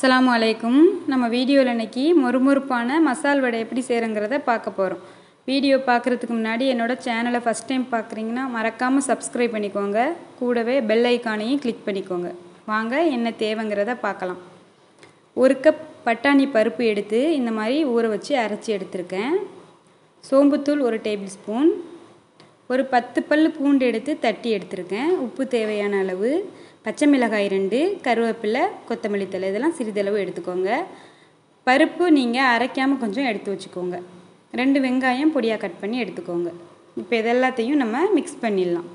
அஸ்லாம் அலைக்கும். நம்ம வீடியோவில் இன்றைக்கி மொறுமொறுப்பான மசால் வடை எப்படி செய்கிறங்கிறத பார்க்க போகிறோம் வீடியோ பார்க்குறதுக்கு முன்னாடி என்னோட சேனலை ஃபஸ்ட் டைம் பார்க்குறீங்கன்னா மறக்காமல் சப்ஸ்கிரைப் பண்ணிக்கோங்க. கூடவே பெல் ஐக்கானையும் கிளிக் பண்ணிக்கோங்க. வாங்க என்ன தேவைங்கிறத பார்க்கலாம். ஒரு கப் பட்டாணி பருப்பு எடுத்து இந்த மாதிரி ஊற வச்சு அரைச்சி எடுத்திருக்கேன். சோம்புத்தூள் ஒரு டேபிள் ஸ்பூன் ஒரு பத்து பல் பூண்டு எடுத்து தட்டி எடுத்திருக்கேன். உப்பு தேவையான அளவு. பச்சை மிளகாய் ரெண்டு கருவேப்பிலை கொத்தமல்லி தழை இதெல்லாம் சிறிதளவு எடுத்துக்கோங்க. பருப்பு நீங்கள் அரைக்காமல் கொஞ்சம் எடுத்து வச்சுக்கோங்க. ரெண்டு வெங்காயம் பொடியாக கட் பண்ணி எடுத்துக்கோங்க. இப்போ இதெல்லாத்தையும் நம்ம மிக்ஸ் பண்ணிடலாம்.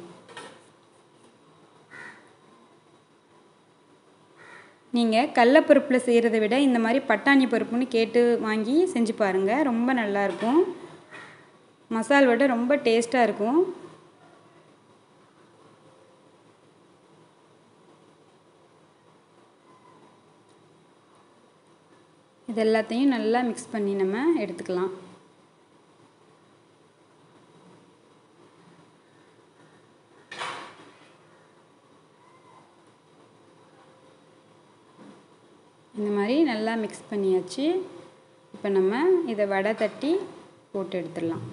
நீங்கள் கடலப்பருப்பில் செய்கிறத விட இந்த மாதிரி பட்டாணி பருப்புன்னு கேட்டு வாங்கி செஞ்சு பாருங்கள் ரொம்ப நல்லாயிருக்கும் மசால் வடை ரொம்ப டேஸ்ட்டாக இருக்கும். இது எல்லாத்தையும் நல்லா மிக்ஸ் பண்ணி நம்ம எடுத்துக்கலாம். இந்த மாதிரி நல்லா மிக்ஸ் பண்ணியாச்சு. இப்போ நம்ம இதை வடை தட்டி போட்டு எடுத்துடலாம்.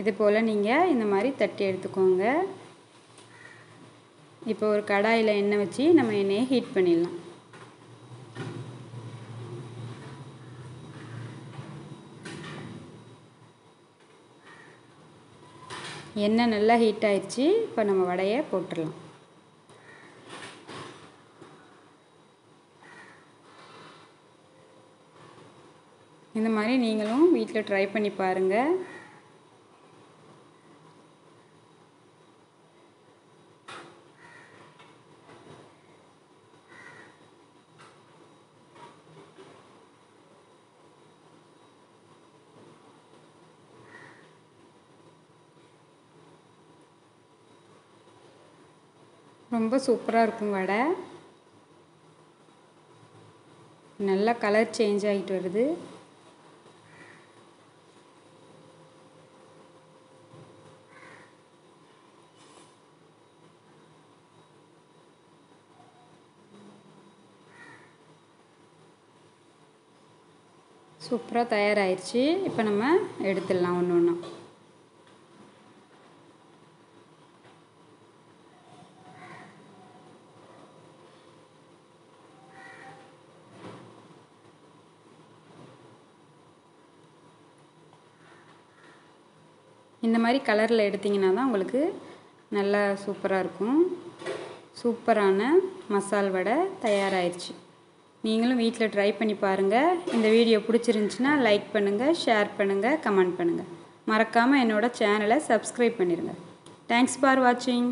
இது போல் நீங்கள் இந்த மாதிரி தட்டி எடுத்துக்கோங்க. இப்போ ஒரு கடாயில் எண்ணெய் வச்சு நம்ம எண்ணெயை ஹீட் பண்ணிடலாம். எண்ணெய் நல்லா ஹீட் ஆயிடுச்சு இப்போ நம்ம வடையை போட்டுடலாம். இந்த மாதிரி நீங்களும் வீட்டில் ட்ரை பண்ணி பாருங்கள் ரொம்ப சூப்பராக இருக்கும் வடை. நல்லா கலர் சேஞ்ச் ஆகிட்டு வருது. சூப்பராக தயாராகிடுச்சு இப்போ நம்ம எடுத்துடலாம் ஒன்று ஒன்றா இந்த மாதிரி கலரில் எடுத்திங்கன்னா தான் உங்களுக்கு நல்லா சூப்பராக இருக்கும். சூப்பரான மசால் வடை தயாராகிடுச்சு நீங்களும் வீட்டில் ட்ரை பண்ணி பாருங்கள் இந்த வீடியோ பிடிச்சிருந்துச்சின்னா லைக் பண்ணுங்கள் ஷேர் பண்ணுங்கள் கமெண்ட் பண்ணுங்கள் மறக்காமல் என்னோடய சேனலை சப்ஸ்கிரைப் பண்ணிடுங்க தேங்க்ஸ் ஃபார் வாட்சிங்